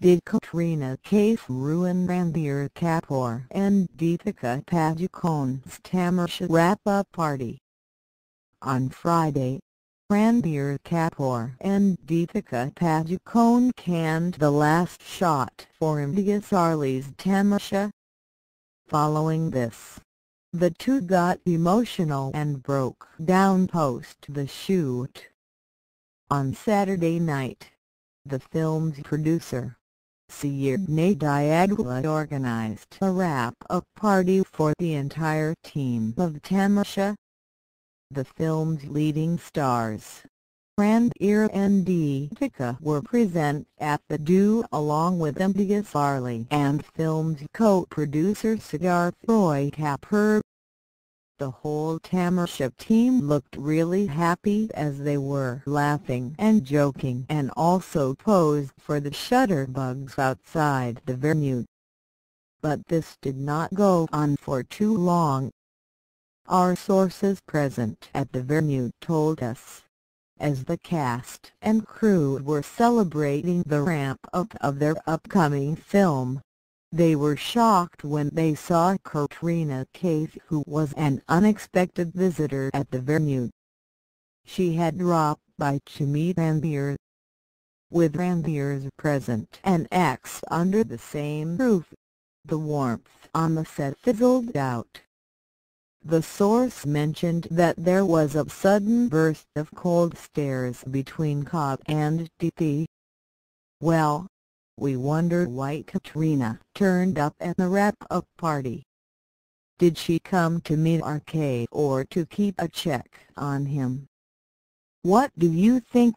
did Katrina Kaif ruin Ranbir Kapoor and Deepika Padukone's Tamasha wrap-up party? On Friday, Ranbir Kapoor and Deepika Padukone canned the last shot for Imtiaz Ali's Tamasha. Following this, the two got emotional and broke down post the shoot. On Saturday night, the film's producer, Sajid Nadiadwala organized a wrap-up party for the entire team of Tamasha. The film's leading stars, Ranbir and Deepika were present at the do along with Imtiaz Ali and film's co-producer Siddharth Roy Kapur. The whole Tamasha team looked really happy as they were laughing and joking and also posed for the shutterbugs outside the venue. But this did not go on for too long. Our sources present at the venue told us as the cast and crew were celebrating the ramp-up of their upcoming film. They were shocked when they saw Katrina Kaif who was an unexpected visitor at the venue. She had dropped by to meet Ranbir. With Ranbir's present and ex under the same roof, the warmth on the set fizzled out. The source mentioned that there was a sudden burst of cold stares between Cobb and DP. Well, we wonder why Katrina turned up at the wrap-up party. Did she come to meet RK or to keep a check on him? What do you think?